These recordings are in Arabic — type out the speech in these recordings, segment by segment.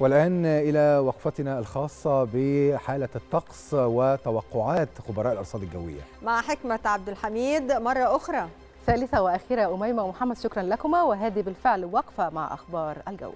والآن إلى وقفتنا الخاصة بحالة الطقس وتوقعات خبراء الأرصاد الجوية. مع حكمة عبد الحميد مرة أخرى. ثالثة وأخيرة أميمة ومحمد شكرا لكما. وهذه بالفعل وقفة مع أخبار الجو.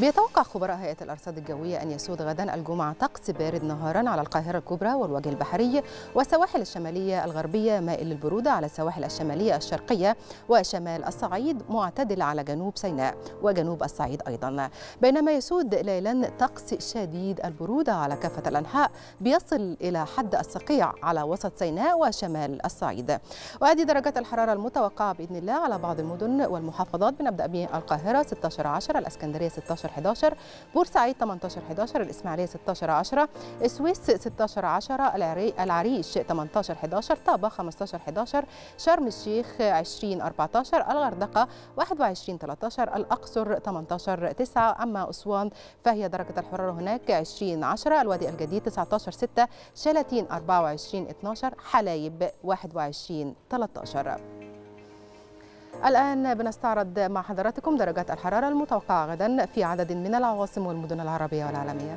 بيتوقع خبراء هيئة الأرصاد الجوية أن يسود غدا الجمعة طقس بارد نهارا على القاهرة الكبرى والوجه البحري والسواحل الشمالية الغربية مائل للبرودة على السواحل الشمالية الشرقية وشمال الصعيد معتدل على جنوب سيناء وجنوب الصعيد أيضا. بينما يسود ليلا طقس شديد البرودة على كافة الأنحاء بيصل إلى حد الصقيع على وسط سيناء وشمال الصعيد. وهذه درجات الحرارة المتوقعة بإذن الله على بعض المدن والمحافظات. بنبدأ بالقاهرة 16 10 الإسكندرية 16 11 بورسعيد 18 11 الإسماعيلية 16 10 السويس 16 10 العريش 18 11 طابة 15 11 شرم الشيخ 20 14 الغردقة 21 13 الأقصر 18 9 أما أسوان فهي درجة الحرارة هناك 20 10 الوادي الجديد 19 6 شلاتين 24 12 حلايب 21 13 الآن بنستعرض مع حضراتكم درجات الحرارة المتوقعة غدا في عدد من العواصم والمدن العربية والعالمية.